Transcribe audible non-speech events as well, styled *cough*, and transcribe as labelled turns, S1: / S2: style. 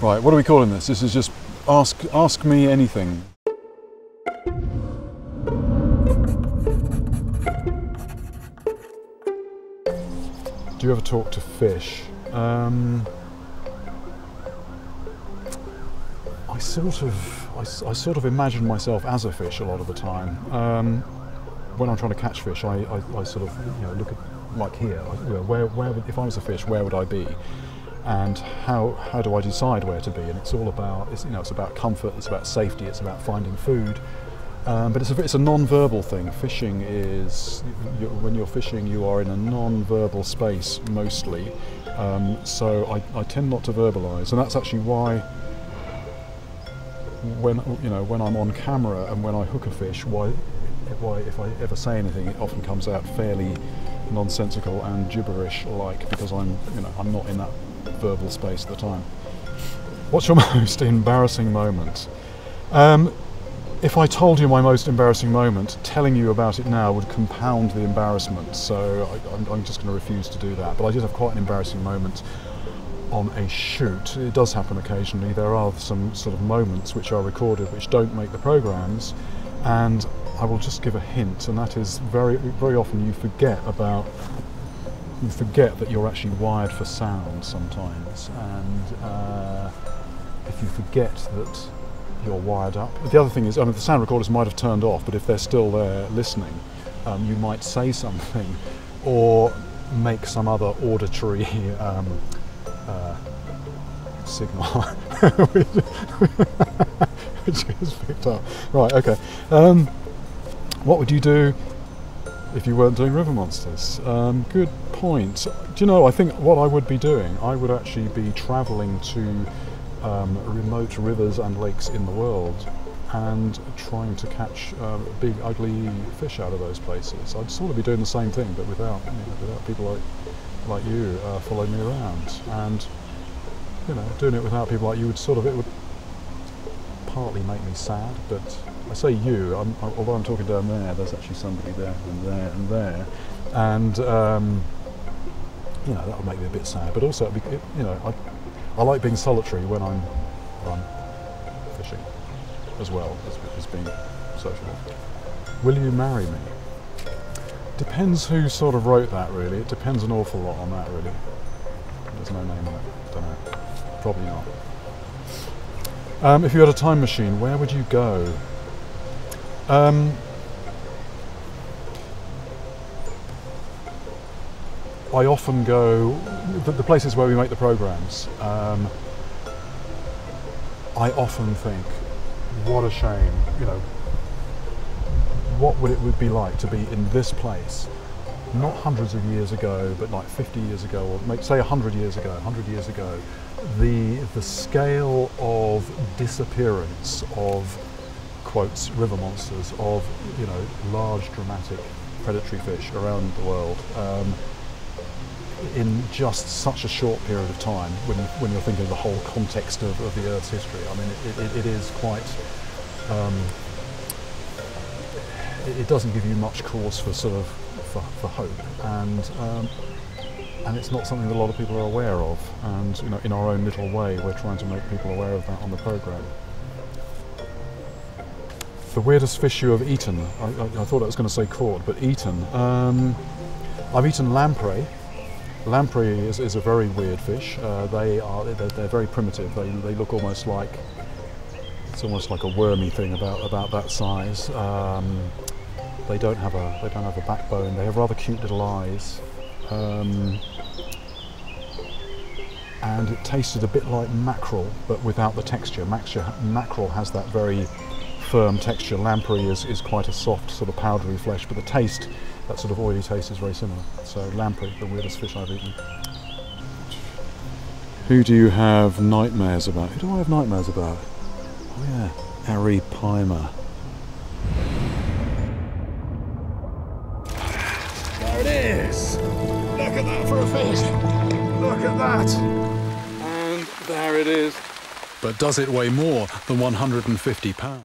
S1: Right, what are we calling this? This is just ask ask me anything. Do you ever talk to fish? Um, I sort of, I, I sort of imagine myself as a fish a lot of the time. Um, when I'm trying to catch fish, I, I, I sort of, you know, look at like here, you know, where, where if I was a fish, where would I be? And how, how do I decide where to be? And it's all about, it's, you know, it's about comfort, it's about safety, it's about finding food. Um, but it's a, it's a non-verbal thing. Fishing is, you, when you're fishing, you are in a non-verbal space mostly. Um, so I, I tend not to verbalise, and that's actually why when you know when I'm on camera and when I hook a fish, why, why if I ever say anything, it often comes out fairly nonsensical and gibberish-like because I'm you know I'm not in that verbal space at the time. What's your *laughs* most embarrassing moment? Um, if I told you my most embarrassing moment, telling you about it now would compound the embarrassment. So I, I'm, I'm just going to refuse to do that. But I did have quite an embarrassing moment on a shoot. It does happen occasionally. There are some sort of moments which are recorded which don't make the programs, and I will just give a hint, and that is very very often you forget about you forget that you're actually wired for sound sometimes, and uh, if you forget that you're wired up. But the other thing is, I mean, the sound recorders might have turned off, but if they're still there listening, um, you might say something or make some other auditory um, uh, signal *laughs* which is picked up. Right, okay. Um, what would you do if you weren't doing River Monsters? Um, good point. Do you know, I think what I would be doing, I would actually be travelling to um, remote rivers and lakes in the world and trying to catch um, big ugly fish out of those places. I'd sort of be doing the same thing, but without you know, without people like like you uh, following me around, and you know, doing it without people like you would sort of it would partly make me sad. But I say you, I'm, although I'm talking down there, there's actually somebody there and there and there, and um, you know that would make me a bit sad. But also, be, you know, I, I like being solitary when I'm when I'm fishing as well as, as being sociable. Will you marry me? Depends who sort of wrote that. Really, it depends an awful lot on that. Really, there's no name on it. Don't know. Probably not. Um, if you had a time machine, where would you go? Um, I often go the, the places where we make the programs. Um, I often think, what a shame. You know, what would it would be like to be in this place, not hundreds of years ago, but like 50 years ago, or make, say 100 years ago, 100 years ago. The the scale of disappearance of quotes river monsters of you know large dramatic predatory fish around the world. Um, in just such a short period of time when, when you're thinking of the whole context of, of the Earth's history. I mean, it, it, it is quite, um, it, doesn't give you much cause for sort of, for, for hope. And, um, and it's not something that a lot of people are aware of. And, you know, in our own little way, we're trying to make people aware of that on the programme. The weirdest fish you have eaten? I, I, I thought I was going to say caught, but eaten. Um, I've eaten lamprey. Lamprey is, is a very weird fish. Uh, they are they're, they're, very primitive. They, they look almost like it's almost like a wormy thing about about that size. Um, they don't have a they don't have a backbone. They have rather cute little eyes, um, and it tasted a bit like mackerel, but without the texture. Mackerel, mackerel has that very firm texture. Lamprey is, is quite a soft sort of powdery flesh, but the taste that sort of oily taste is very similar. So lamprey, the weirdest fish I've eaten. Who do you have nightmares about? Who do I have nightmares about? Oh yeah, Ari Pimer.
S2: There it is. Look at that for a fish. Look at that.
S1: And there it is. But does it weigh more than 150 pounds?